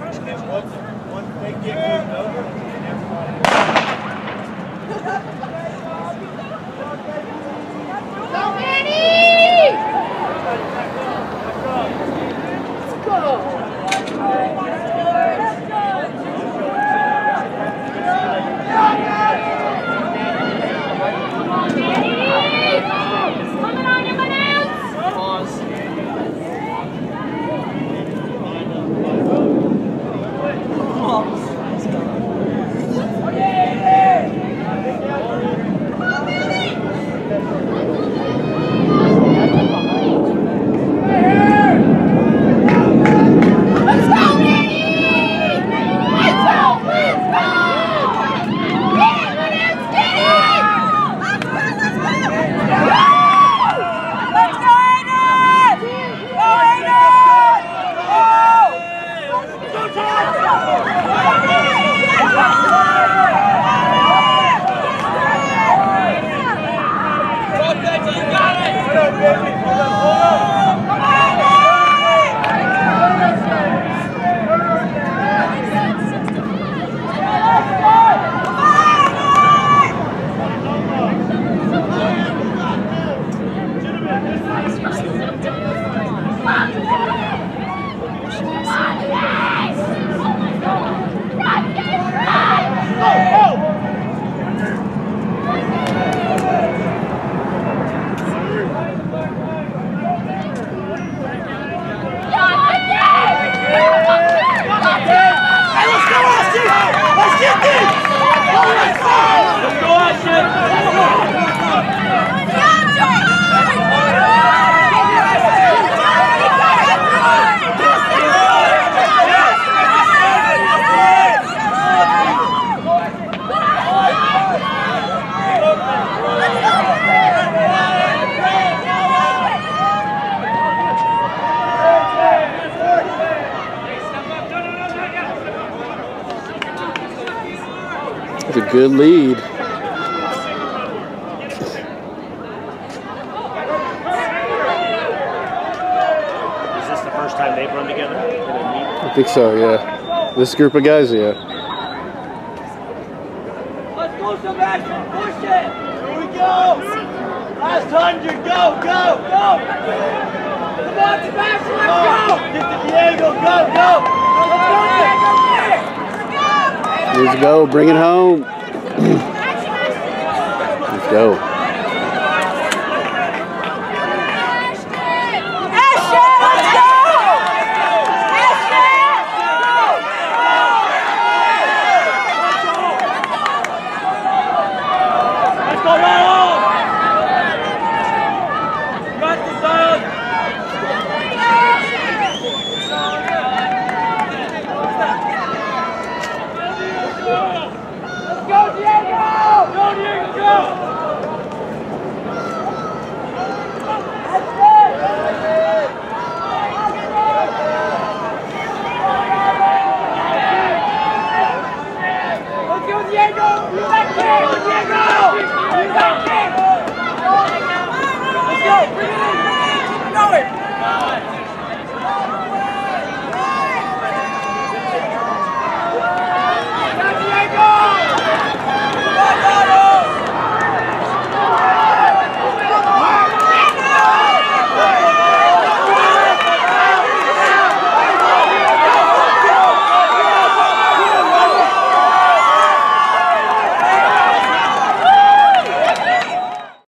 And then once, once they get moved over, and everybody... That's a good lead. Is this the first time they've run together? I think so, yeah. This group of guys, yeah. Let's go, Sebastian. Push it. Here we go. Last hundred. Go, go, go. Come on, Sebastian. Let's go. Get to Diego. Go, go. Go, Let's go. Bring it home. Let's go. Go!